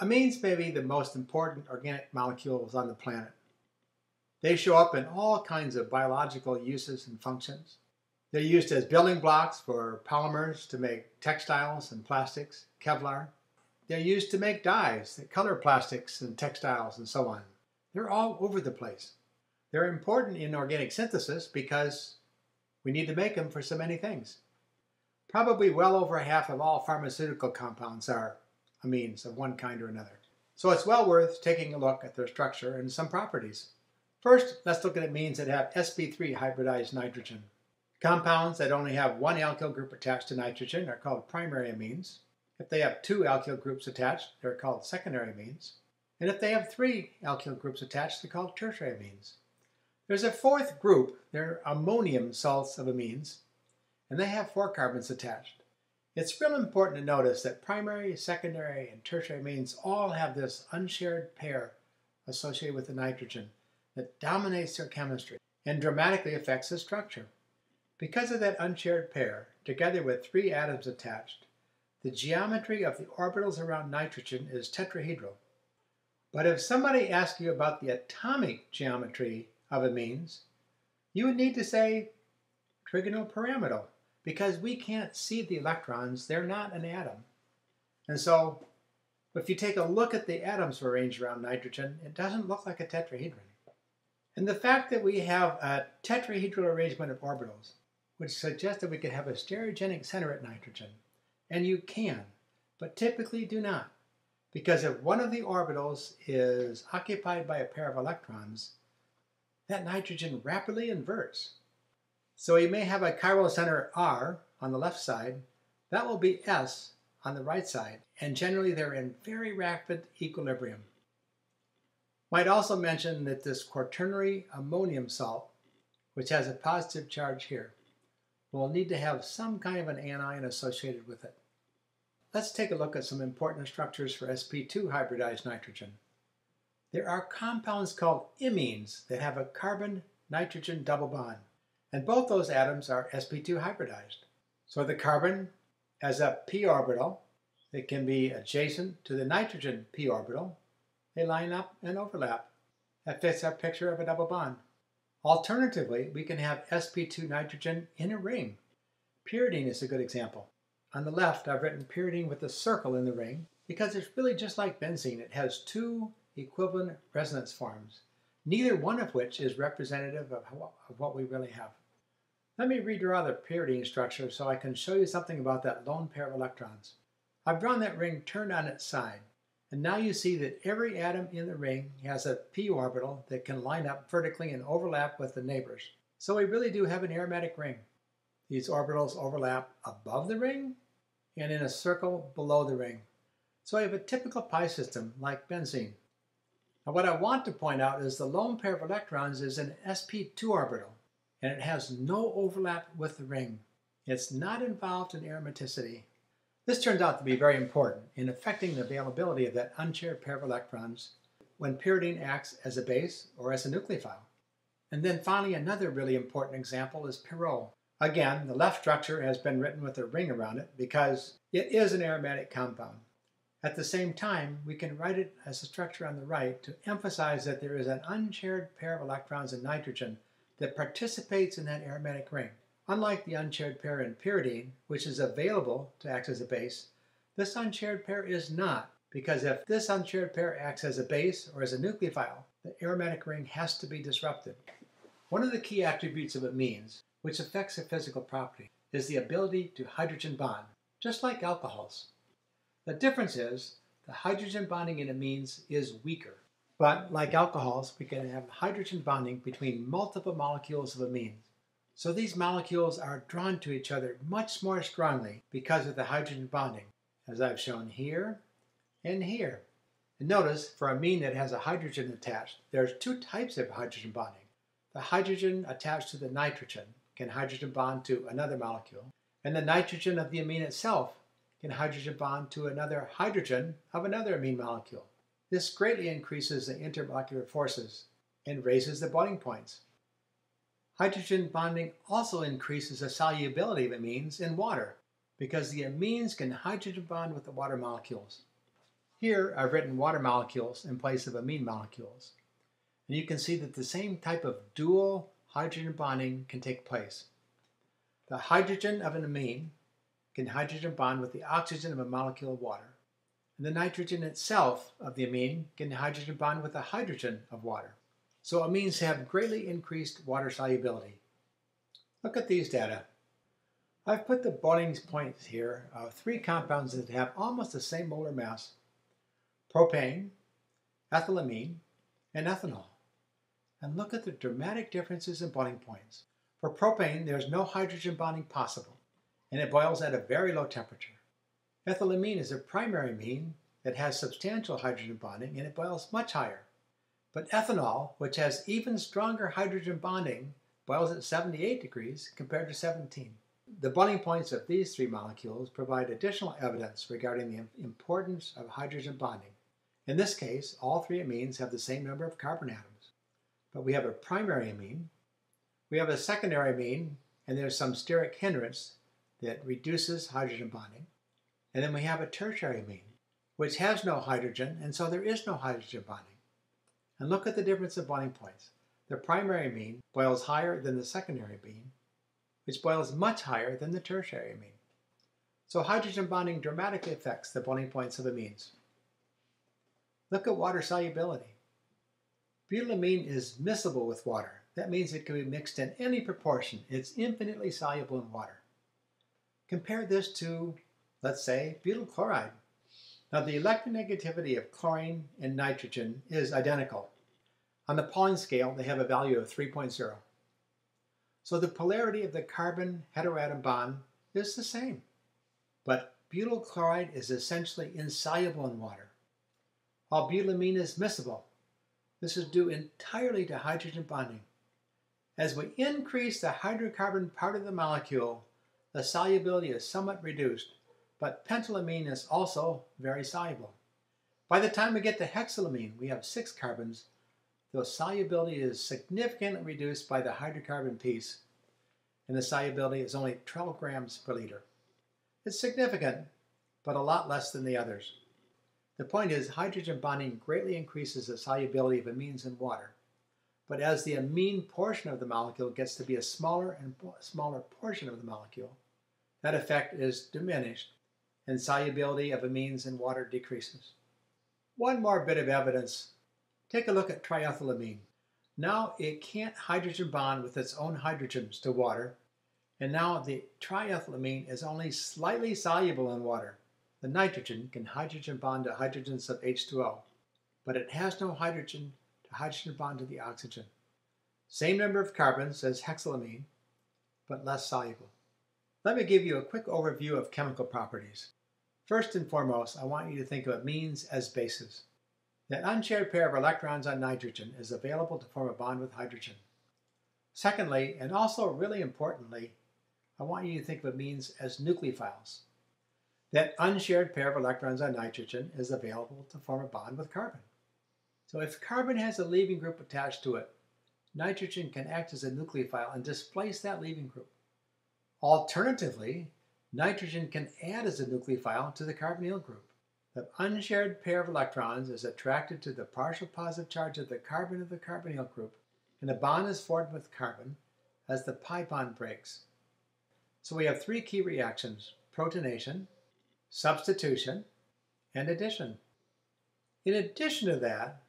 Amines may be the most important organic molecules on the planet. They show up in all kinds of biological uses and functions. They're used as building blocks for polymers to make textiles and plastics, Kevlar. They're used to make dyes that color plastics and textiles and so on. They're all over the place. They're important in organic synthesis because we need to make them for so many things. Probably well over half of all pharmaceutical compounds are amines of one kind or another. So it's well worth taking a look at their structure and some properties. First, let's look at amines that have sp3 hybridized nitrogen. Compounds that only have one alkyl group attached to nitrogen are called primary amines. If they have two alkyl groups attached, they're called secondary amines. And if they have three alkyl groups attached, they're called tertiary amines. There's a fourth group, they're ammonium salts of amines, and they have four carbons attached. It's real important to notice that primary, secondary, and tertiary amines all have this unshared pair associated with the nitrogen that dominates their chemistry and dramatically affects the structure. Because of that unshared pair, together with three atoms attached, the geometry of the orbitals around nitrogen is tetrahedral. But if somebody asks you about the atomic geometry of amines, you would need to say trigonal pyramidal because we can't see the electrons, they're not an atom. And so, if you take a look at the atoms arranged around nitrogen, it doesn't look like a tetrahedron. And the fact that we have a tetrahedral arrangement of orbitals would suggest that we could have a stereogenic center at nitrogen. And you can, but typically do not. Because if one of the orbitals is occupied by a pair of electrons, that nitrogen rapidly inverts. So you may have a chiral center R on the left side, that will be S on the right side, and generally they're in very rapid equilibrium. Might also mention that this quaternary ammonium salt, which has a positive charge here, will need to have some kind of an anion associated with it. Let's take a look at some important structures for sp2 hybridized nitrogen. There are compounds called imines that have a carbon-nitrogen double bond, and both those atoms are sp2 hybridized. So the carbon has a p orbital that can be adjacent to the nitrogen p orbital. They line up and overlap. That fits our picture of a double bond. Alternatively, we can have sp2 nitrogen in a ring. Pyridine is a good example. On the left, I've written pyridine with a circle in the ring because it's really just like benzene. It has two equivalent resonance forms, neither one of which is representative of, of what we really have. Let me redraw the pyridine structure so I can show you something about that lone pair of electrons. I've drawn that ring turned on its side. And now you see that every atom in the ring has a p orbital that can line up vertically and overlap with the neighbors. So we really do have an aromatic ring. These orbitals overlap above the ring and in a circle below the ring. So I have a typical pi system like benzene. Now what I want to point out is the lone pair of electrons is an sp2 orbital and it has no overlap with the ring. It's not involved in aromaticity this turns out to be very important in affecting the availability of that unshared pair of electrons when pyridine acts as a base or as a nucleophile. And then finally, another really important example is pyrrole. Again, the left structure has been written with a ring around it because it is an aromatic compound. At the same time, we can write it as a structure on the right to emphasize that there is an unshared pair of electrons in nitrogen that participates in that aromatic ring. Unlike the unshared pair in pyridine, which is available to act as a base, this unshared pair is not, because if this unshared pair acts as a base or as a nucleophile, the aromatic ring has to be disrupted. One of the key attributes of amines, which affects a physical property, is the ability to hydrogen bond, just like alcohols. The difference is the hydrogen bonding in amines is weaker. But like alcohols, we can have hydrogen bonding between multiple molecules of amines. So these molecules are drawn to each other much more strongly because of the hydrogen bonding, as I've shown here and here. And notice, for a amine that has a hydrogen attached, there's two types of hydrogen bonding. The hydrogen attached to the nitrogen can hydrogen bond to another molecule, and the nitrogen of the amine itself can hydrogen bond to another hydrogen of another amine molecule. This greatly increases the intermolecular forces and raises the boiling points. Hydrogen bonding also increases the solubility of amines in water because the amines can hydrogen bond with the water molecules. Here I've written water molecules in place of amine molecules. And you can see that the same type of dual hydrogen bonding can take place. The hydrogen of an amine can hydrogen bond with the oxygen of a molecule of water. And the nitrogen itself of the amine can hydrogen bond with the hydrogen of water. So amines have greatly increased water solubility. Look at these data. I've put the boiling points here of three compounds that have almost the same molar mass. Propane, ethylamine, and ethanol. And look at the dramatic differences in boiling points. For propane, there's no hydrogen bonding possible, and it boils at a very low temperature. Ethylamine is a primary amine that has substantial hydrogen bonding, and it boils much higher. But ethanol, which has even stronger hydrogen bonding, boils at 78 degrees compared to 17. The boiling points of these three molecules provide additional evidence regarding the importance of hydrogen bonding. In this case, all three amines have the same number of carbon atoms. But we have a primary amine, we have a secondary amine, and there's some steric hindrance that reduces hydrogen bonding. And then we have a tertiary amine, which has no hydrogen, and so there is no hydrogen bonding. And look at the difference in bonding points. The primary amine boils higher than the secondary amine, which boils much higher than the tertiary amine. So hydrogen bonding dramatically affects the boiling points of amines. Look at water solubility. Butylamine is miscible with water. That means it can be mixed in any proportion. It's infinitely soluble in water. Compare this to, let's say, butyl chloride. Now the electronegativity of chlorine and nitrogen is identical. On the Pauling scale, they have a value of 3.0. So the polarity of the carbon heteroatom bond is the same. But butyl chloride is essentially insoluble in water, while butylamine is miscible. This is due entirely to hydrogen bonding. As we increase the hydrocarbon part of the molecule, the solubility is somewhat reduced, but pentylamine is also very soluble. By the time we get to hexylamine, we have six carbons, though solubility is significantly reduced by the hydrocarbon piece, and the solubility is only 12 grams per liter. It's significant, but a lot less than the others. The point is, hydrogen bonding greatly increases the solubility of amines in water. But as the amine portion of the molecule gets to be a smaller and smaller portion of the molecule, that effect is diminished and solubility of amines in water decreases. One more bit of evidence. Take a look at triethylamine. Now it can't hydrogen bond with its own hydrogens to water, and now the triethylamine is only slightly soluble in water. The nitrogen can hydrogen bond to hydrogens of H2O, but it has no hydrogen to hydrogen bond to the oxygen. Same number of carbons as hexylamine, but less soluble. Let me give you a quick overview of chemical properties. First and foremost, I want you to think of amines as bases. That unshared pair of electrons on nitrogen is available to form a bond with hydrogen. Secondly, and also really importantly, I want you to think of amines as nucleophiles. That unshared pair of electrons on nitrogen is available to form a bond with carbon. So if carbon has a leaving group attached to it, nitrogen can act as a nucleophile and displace that leaving group. Alternatively, Nitrogen can add as a nucleophile to the carbonyl group. The unshared pair of electrons is attracted to the partial positive charge of the carbon of the carbonyl group, and a bond is formed with carbon as the pi bond breaks. So we have three key reactions, protonation, substitution, and addition. In addition to that,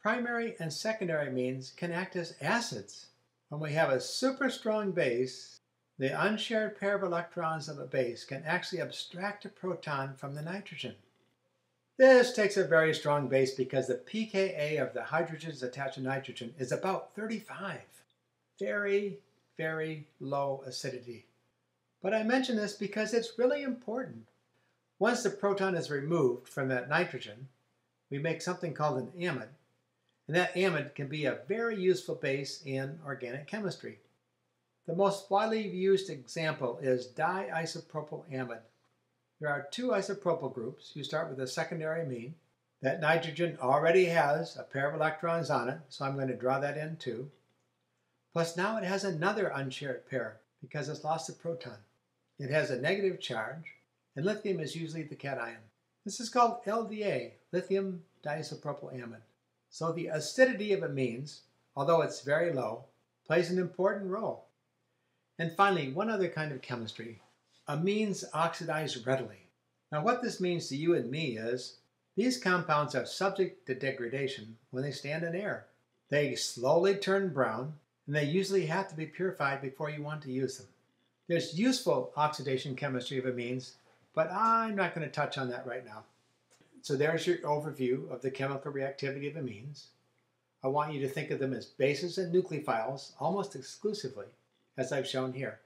primary and secondary amines can act as acids. When we have a super strong base, the unshared pair of electrons of a base can actually abstract a proton from the nitrogen. This takes a very strong base because the pKa of the hydrogens attached to nitrogen is about 35. Very, very low acidity. But I mention this because it's really important. Once the proton is removed from that nitrogen, we make something called an amide. And that amide can be a very useful base in organic chemistry. The most widely used example is diisopropyl amide. There are two isopropyl groups. You start with a secondary amine. That nitrogen already has a pair of electrons on it, so I'm going to draw that in too. Plus now it has another unshared pair because it's lost a proton. It has a negative charge, and lithium is usually the cation. This is called LDA, lithium diisopropylamide. So the acidity of amines, although it's very low, plays an important role. And finally, one other kind of chemistry. Amines oxidize readily. Now what this means to you and me is these compounds are subject to degradation when they stand in air. They slowly turn brown, and they usually have to be purified before you want to use them. There's useful oxidation chemistry of amines, but I'm not going to touch on that right now. So there's your overview of the chemical reactivity of amines. I want you to think of them as bases and nucleophiles almost exclusively, as I've shown here.